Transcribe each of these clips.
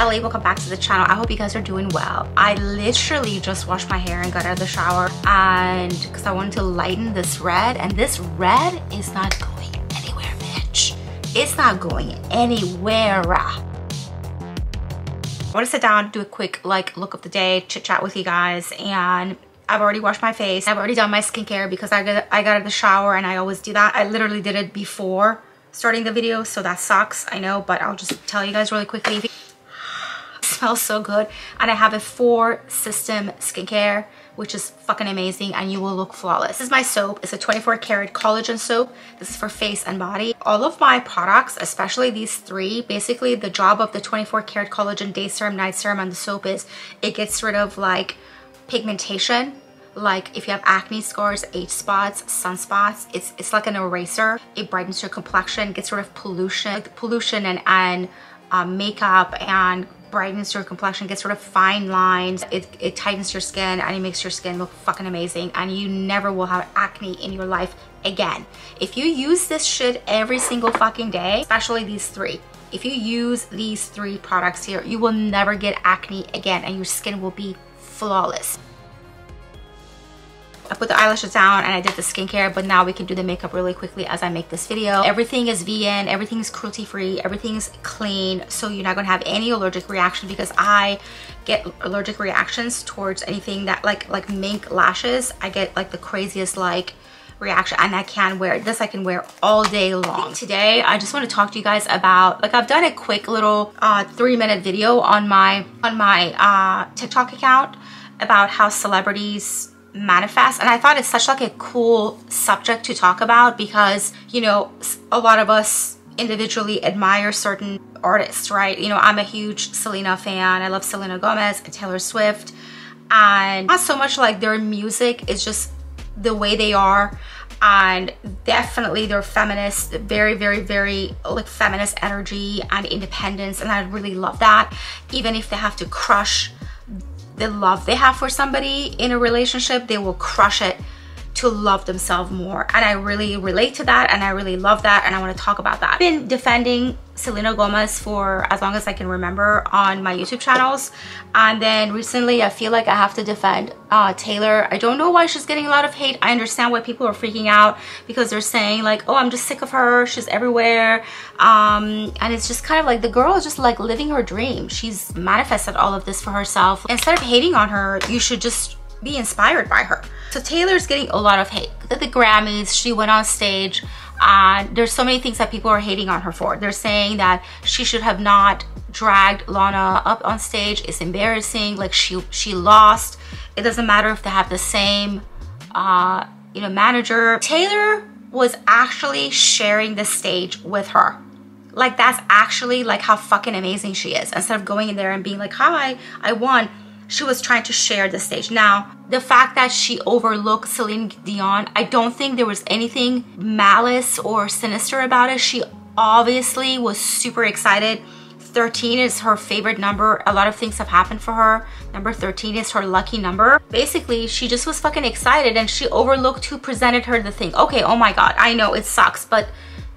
Ellie. Welcome back to the channel. I hope you guys are doing well. I literally just washed my hair and got out of the shower and because I wanted to lighten this red and this red is not going anywhere, bitch. It's not going anywhere. I want to sit down, do a quick like look of the day, chit chat with you guys and I've already washed my face. I've already done my skincare because I got, I got out of the shower and I always do that. I literally did it before starting the video so that sucks i know but i'll just tell you guys really quickly smells so good. And i have a four system skincare which is fucking amazing and you will look flawless. This is my soap. It's a 24 karat collagen soap. This is for face and body. All of my products especially these three basically the job of the 24 karat collagen day serum night serum and the soap is it gets rid of like pigmentation. Like if you have acne scars, age spots, sunspots, it's it's like an eraser. It brightens your complexion, gets rid of pollution, like pollution and, and um, makeup and brightens your complexion, gets rid of fine lines, it, it tightens your skin and it makes your skin look fucking amazing and you never will have acne in your life again. If you use this shit every single fucking day, especially these three, if you use these three products here, you will never get acne again and your skin will be flawless. I put the eyelashes down and I did the skincare, but now we can do the makeup really quickly as I make this video. Everything is vegan, everything is cruelty free, everything is clean, so you're not gonna have any allergic reaction because I get allergic reactions towards anything that like like mink lashes. I get like the craziest like reaction and I can wear this I can wear all day long. Today I just want to talk to you guys about like I've done a quick little uh, three minute video on my on my uh, TikTok account about how celebrities manifest. And i thought it's such like a cool subject to talk about because you know a lot of us individually admire certain artists right? You know i'm a huge selena fan. I love selena gomez and taylor swift. And not so much like their music is just the way they are. And definitely they're feminist very very very like feminist energy and independence. And i really love that. Even if they have to crush the love they have for somebody in a relationship, they will crush it to love themselves more. And I really relate to that and I really love that and I want to talk about that. I've been defending Selena Gomez for as long as I can remember on my YouTube channels. And then recently I feel like I have to defend uh, Taylor. I don't know why she's getting a lot of hate. I understand why people are freaking out because they're saying like, oh, I'm just sick of her. She's everywhere. Um, and it's just kind of like the girl is just like living her dream. She's manifested all of this for herself. Instead of hating on her, you should just be inspired by her. So Taylor's getting a lot of hate. At the Grammys, she went on stage and there's so many things that people are hating on her for. They're saying that she should have not dragged Lana up on stage. It's embarrassing. Like she she lost. It doesn't matter if they have the same uh, you know manager. Taylor was actually sharing the stage with her. Like that's actually like how fucking amazing she is. Instead of going in there and being like, hi, I won she was trying to share the stage. Now, the fact that she overlooked Celine Dion, I don't think there was anything malice or sinister about it. She obviously was super excited. 13 is her favorite number. A lot of things have happened for her. Number 13 is her lucky number. Basically, she just was fucking excited and she overlooked who presented her the thing. Okay, oh my God, I know it sucks, but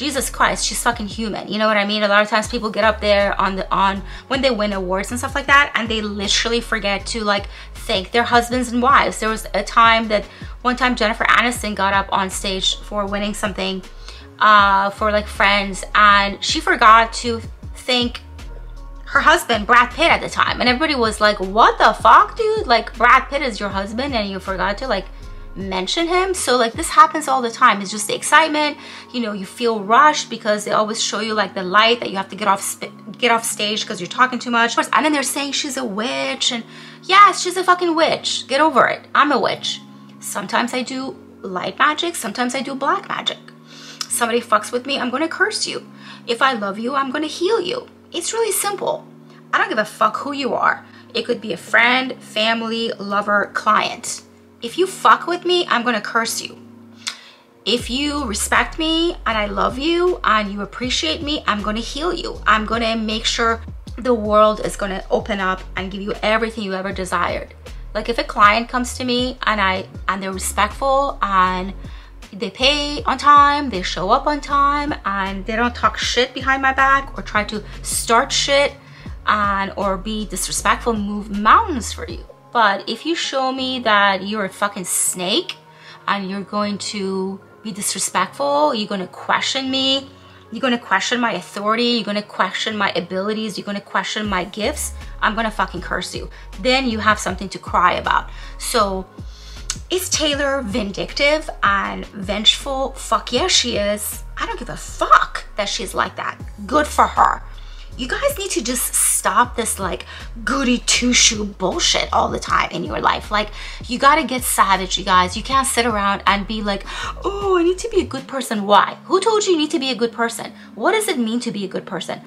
Jesus Christ, she's fucking human. You know what I mean? A lot of times people get up there on the on when they win awards and stuff like that, and they literally forget to like thank their husbands and wives. There was a time that one time Jennifer Aniston got up on stage for winning something uh, for like friends, and she forgot to thank her husband, Brad Pitt, at the time. And everybody was like, what the fuck, dude? Like, Brad Pitt is your husband and you forgot to like mention him. So like this happens all the time. It's just the excitement. You know you feel rushed because they always show you like the light that you have to get off get off stage because you're talking too much. And then they're saying she's a witch and yes she's a fucking witch. Get over it. I'm a witch. Sometimes i do light magic. Sometimes i do black magic. Somebody fucks with me i'm gonna curse you. If i love you i'm gonna heal you. It's really simple. I don't give a fuck who you are. It could be a friend family lover client if you fuck with me, I'm gonna curse you. If you respect me and I love you and you appreciate me, I'm gonna heal you. I'm gonna make sure the world is gonna open up and give you everything you ever desired. Like if a client comes to me and I and they're respectful and they pay on time, they show up on time, and they don't talk shit behind my back or try to start shit and or be disrespectful move mountains for you. But if you show me that you're a fucking snake and you're going to be disrespectful, you're going to question me, you're going to question my authority, you're going to question my abilities, you're going to question my gifts, I'm going to fucking curse you. Then you have something to cry about. So is Taylor vindictive and vengeful? Fuck yeah, she is. I don't give a fuck that she's like that. Good for her you guys need to just stop this like goody two shoe bullshit all the time in your life. Like, you gotta get savage, you guys. You can't sit around and be like, oh, I need to be a good person. Why? Who told you you need to be a good person? What does it mean to be a good person?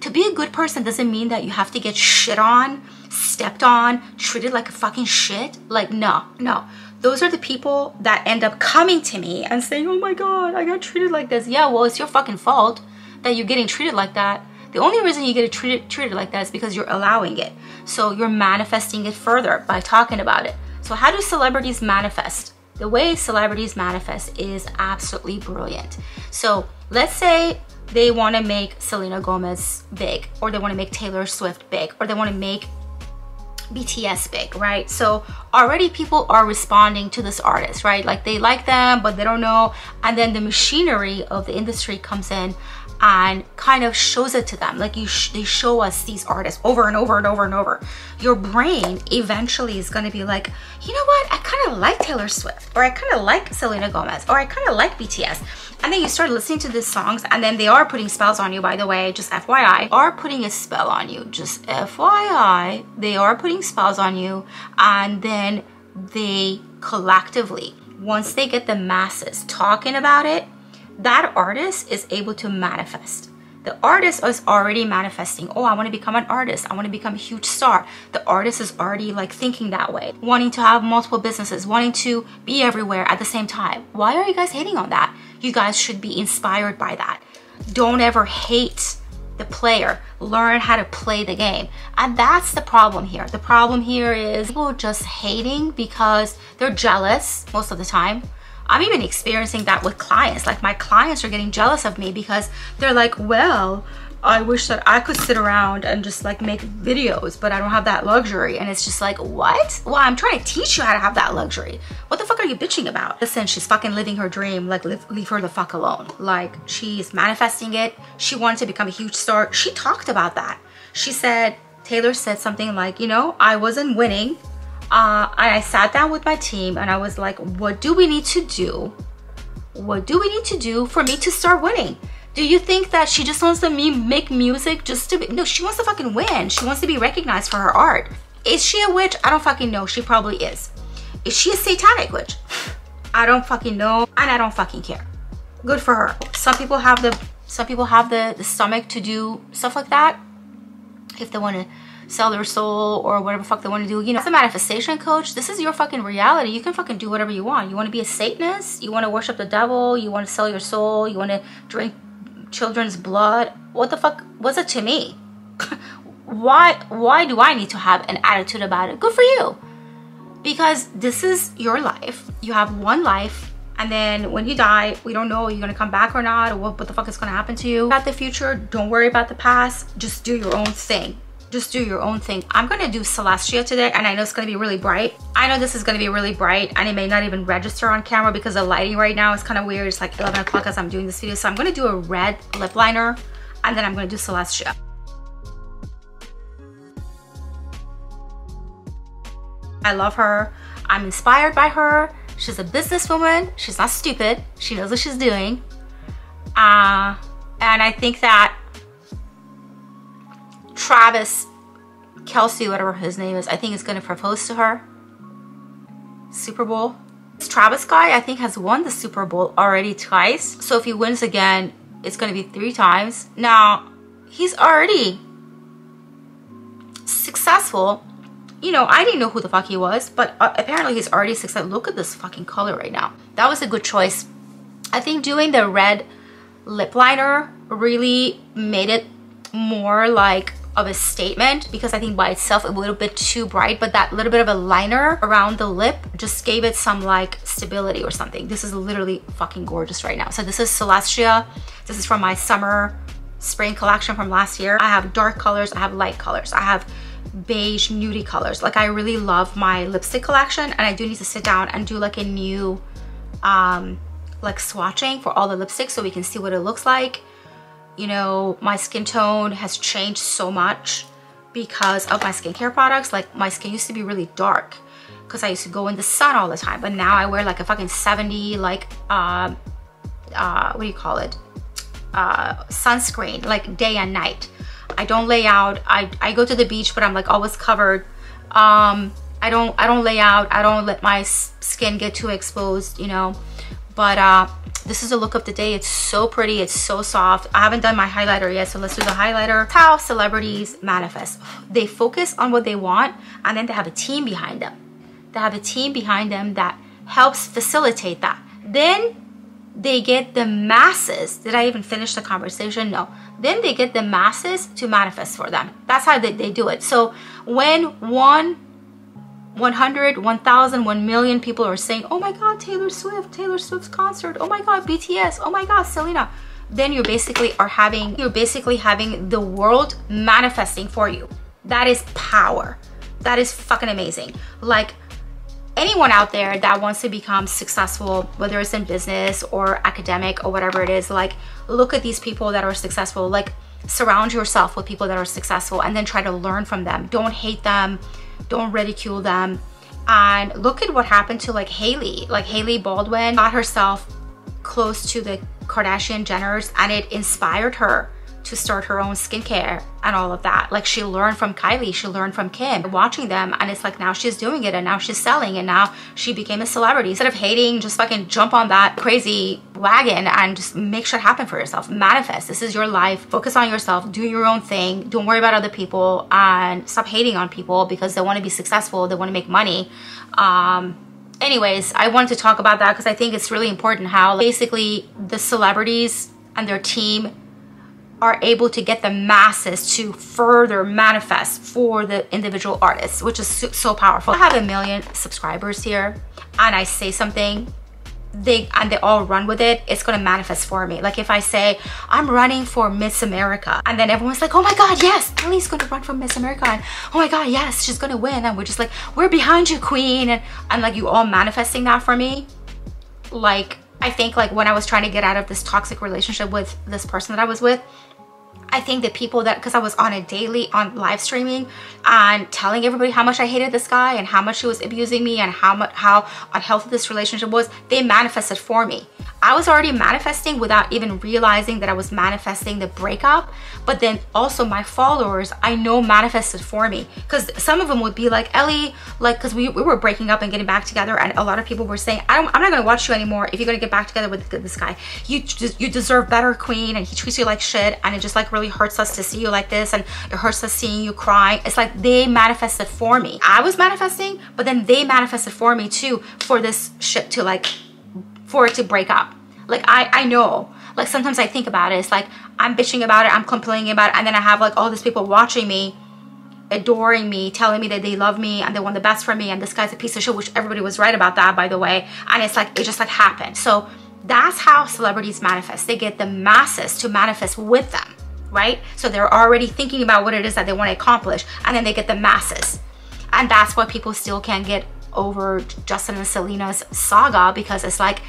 To be a good person doesn't mean that you have to get shit on, stepped on, treated like a fucking shit. Like, no, no those are the people that end up coming to me and saying, oh my God, I got treated like this. Yeah, well, it's your fucking fault that you're getting treated like that. The only reason you get treated, treated like that is because you're allowing it. So you're manifesting it further by talking about it. So how do celebrities manifest? The way celebrities manifest is absolutely brilliant. So let's say they want to make Selena Gomez big, or they want to make Taylor Swift big, or they want to make BTS big, right? So already people are responding to this artist, right? Like they like them, but they don't know. And then the machinery of the industry comes in and kind of shows it to them like you sh they show us these artists over and over and over and over your brain eventually is going to be like you know what i kind of like taylor swift or i kind of like selena gomez or i kind of like bts and then you start listening to these songs and then they are putting spells on you by the way just fyi are putting a spell on you just fyi they are putting spells on you and then they collectively once they get the masses talking about it that artist is able to manifest. The artist is already manifesting, oh, I want to become an artist. I want to become a huge star. The artist is already like thinking that way, wanting to have multiple businesses, wanting to be everywhere at the same time. Why are you guys hating on that? You guys should be inspired by that. Don't ever hate the player. Learn how to play the game. And that's the problem here. The problem here is people just hating because they're jealous most of the time I'm even experiencing that with clients. Like my clients are getting jealous of me because they're like, well, I wish that I could sit around and just like make videos, but I don't have that luxury. And it's just like, what? Well, I'm trying to teach you how to have that luxury. What the fuck are you bitching about? Listen, she's fucking living her dream. Like, leave, leave her the fuck alone. Like, she's manifesting it. She wanted to become a huge star. She talked about that. She said, Taylor said something like, you know, I wasn't winning uh, I sat down with my team and I was like, what do we need to do? What do we need to do for me to start winning? Do you think that she just wants to me make music just to be, no, she wants to fucking win. She wants to be recognized for her art. Is she a witch? I don't fucking know. She probably is. Is she a satanic witch? I don't fucking know and I don't fucking care. Good for her. Some people have the, some people have the, the stomach to do stuff like that. If they want to sell their soul or whatever fuck they want to do. You know, as a manifestation coach, this is your fucking reality. You can fucking do whatever you want. You want to be a Satanist? You want to worship the devil? You want to sell your soul? You want to drink children's blood? What the fuck was it to me? why why do I need to have an attitude about it? Good for you. Because this is your life. You have one life and then when you die, we don't know you're gonna come back or not, or what, what the fuck is gonna happen to you. About the future, don't worry about the past. Just do your own thing just do your own thing. I'm gonna do Celestia today and I know it's gonna be really bright. I know this is gonna be really bright and it may not even register on camera because the lighting right now is kind of weird. It's like 11 o'clock as I'm doing this video. So I'm gonna do a red lip liner and then I'm gonna do Celestia. I love her. I'm inspired by her. She's a businesswoman. She's not stupid. She knows what she's doing. Uh, and I think that Travis Kelce, whatever his name is, I think is going to propose to her. Super Bowl. This Travis guy, I think, has won the Super Bowl already twice. So if he wins again, it's going to be three times. Now, he's already successful. You know, I didn't know who the fuck he was, but uh, apparently he's already successful. Look at this fucking color right now. That was a good choice. I think doing the red lip liner really made it more like of a statement because I think by itself a little bit too bright but that little bit of a liner around the lip just gave it some like stability or something. This is literally fucking gorgeous right now. So this is Celestia. This is from my summer spring collection from last year. I have dark colors, I have light colors, I have beige nudie colors. Like I really love my lipstick collection and I do need to sit down and do like a new um, like swatching for all the lipsticks so we can see what it looks like. You know, my skin tone has changed so much because of my skincare products. Like my skin used to be really dark because I used to go in the sun all the time. But now I wear like a fucking 70 like, uh, uh, what do you call it? Uh, sunscreen, like day and night. I don't lay out. I, I go to the beach, but I'm like always covered. Um, I don't, I don't lay out. I don't let my skin get too exposed, you know, but, uh, this is a look of the day. It's so pretty. It's so soft. I haven't done my highlighter yet, so let's do the highlighter. How celebrities manifest. They focus on what they want, and then they have a team behind them. They have a team behind them that helps facilitate that. Then they get the masses. Did I even finish the conversation? No. Then they get the masses to manifest for them. That's how they, they do it. So when one 100, 1,000, 1 million people are saying, oh my God, Taylor Swift, Taylor Swift's concert, oh my God, BTS, oh my God, Selena, then you basically are having, you're basically having the world manifesting for you. That is power. That is fucking amazing. Like anyone out there that wants to become successful, whether it's in business or academic or whatever it is, like look at these people that are successful, like surround yourself with people that are successful and then try to learn from them. Don't hate them, don't ridicule them. And look at what happened to like Hailey. like Hailey Baldwin got herself close to the Kardashian Jenners and it inspired her to start her own skincare and all of that. Like she learned from Kylie, she learned from Kim, watching them, and it's like now she's doing it and now she's selling and now she became a celebrity. Instead of hating, just fucking jump on that crazy wagon and just make shit happen for yourself. Manifest. This is your life. Focus on yourself. Do your own thing. Don't worry about other people and stop hating on people because they want to be successful. They want to make money. Um, anyways, I wanted to talk about that because I think it's really important how basically the celebrities and their team are able to get the masses to further manifest for the individual artists, which is so, so powerful. I have a million subscribers here and I say something they and they all run with it it's gonna manifest for me like if i say i'm running for miss america and then everyone's like oh my god yes ellie's gonna run for miss america and oh my god yes she's gonna win and we're just like we're behind you queen and and like you all manifesting that for me like i think like when i was trying to get out of this toxic relationship with this person that i was with I think the people that, because I was on a daily on live streaming and telling everybody how much I hated this guy and how much he was abusing me and how much, how unhealthy this relationship was, they manifested for me. I was already manifesting without even realizing that I was manifesting the breakup. But then also my followers, I know manifested for me. Because some of them would be like, Ellie, like, because we, we were breaking up and getting back together. And a lot of people were saying, I am not going to watch you anymore if you're going to get back together with this guy. You, you deserve better, queen. And he treats you like shit. And it just like really hurts us to see you like this. And it hurts us seeing you cry. It's like they manifested for me. I was manifesting, but then they manifested for me too for this shit to like for it to break up. Like I, I know, like sometimes I think about it. It's like I'm bitching about it, I'm complaining about it, and then I have like all these people watching me, adoring me, telling me that they love me and they want the best for me, and this guy's a piece of shit, which everybody was right about that, by the way. And it's like it just like happened. So that's how celebrities manifest. They get the masses to manifest with them, right? So they're already thinking about what it is that they want to accomplish, and then they get the masses. And that's why people still can't get over Justin and Selena's saga because it's like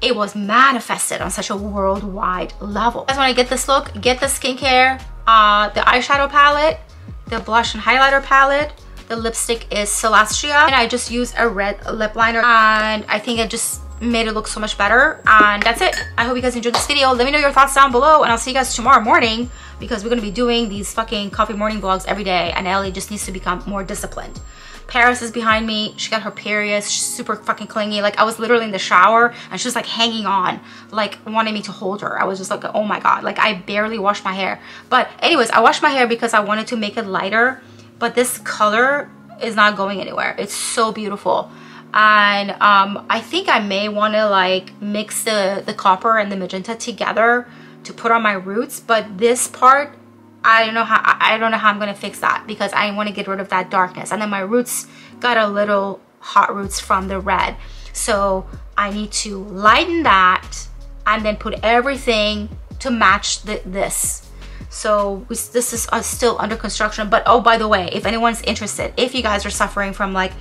it was manifested on such a worldwide level. Guys want to get this look, get the skincare, uh, the eyeshadow palette, the blush and highlighter palette. The lipstick is Celestia and I just used a red lip liner and I think it just made it look so much better and that's it i hope you guys enjoyed this video let me know your thoughts down below and i'll see you guys tomorrow morning because we're going to be doing these fucking coffee morning vlogs every day and ellie just needs to become more disciplined Paris is behind me. She got her period. She's super fucking clingy. Like I was literally in the shower and she was like hanging on, like wanting me to hold her. I was just like, oh my God. Like I barely washed my hair. But anyways, I washed my hair because I wanted to make it lighter. But this color is not going anywhere. It's so beautiful. And um, I think I may want to like mix the, the copper and the magenta together to put on my roots. But this part I don't know how I don't know how I'm gonna fix that because I want to get rid of that darkness and then my roots got a little hot roots from the red so I need to lighten that and then put everything to match the, this So we, this is uh, still under construction. But oh, by the way, if anyone's interested, if you guys are suffering from like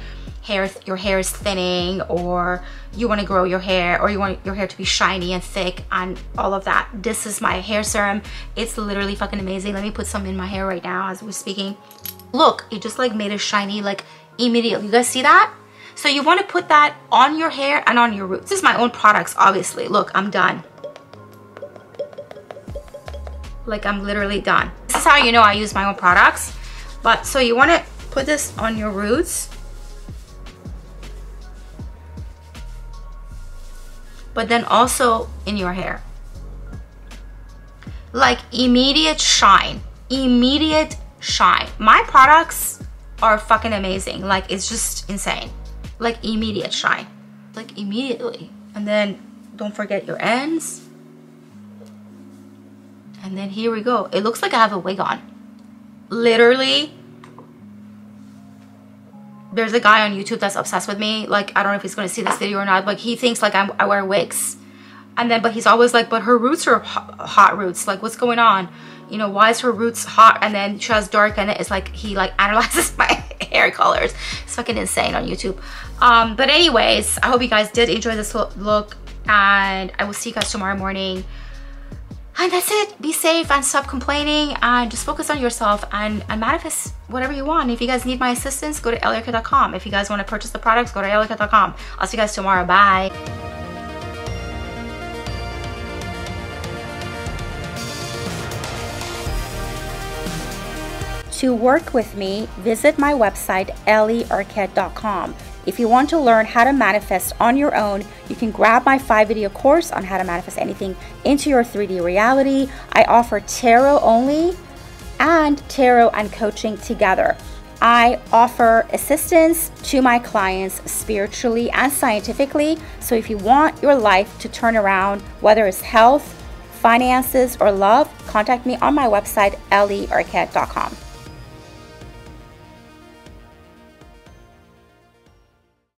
hair, your hair is thinning or you want to grow your hair or you want your hair to be shiny and thick and all of that, this is my hair serum. It's literally fucking amazing. Let me put some in my hair right now as we're speaking. Look, it just like made it shiny like immediately. You guys see that? So you want to put that on your hair and on your roots. This is my own products, obviously. Look, I'm done. Like I'm literally done. This is how you know I use my own products. But so you want to put this on your roots. But then also in your hair. Like immediate shine. Immediate shine. My products are fucking amazing. Like it's just insane like immediate shine like immediately and then don't forget your ends and then here we go it looks like I have a wig on literally there's a guy on YouTube that's obsessed with me. Like I don't know if he's gonna see this video or not but he thinks like I'm, I wear wigs. And then but he's always like but her roots are hot roots. Like what's going on? You know why is her roots hot? And then she has dark and it's like he like analyzes my hair colors. It's fucking insane on YouTube. Um, but anyways, I hope you guys did enjoy this look and I will see you guys tomorrow morning. And that's it. Be safe and stop complaining and just focus on yourself and, and manifest whatever you want. If you guys need my assistance, go to elliearket.com. If you guys want to purchase the products, go to elliearket.com. I'll see you guys tomorrow. Bye. To work with me, visit my website, elliearket.com. If you want to learn how to manifest on your own, you can grab my five video course on how to manifest anything into your 3D reality. I offer tarot only and tarot and coaching together. I offer assistance to my clients spiritually and scientifically. So if you want your life to turn around, whether it's health, finances, or love, contact me on my website, elliearket.com.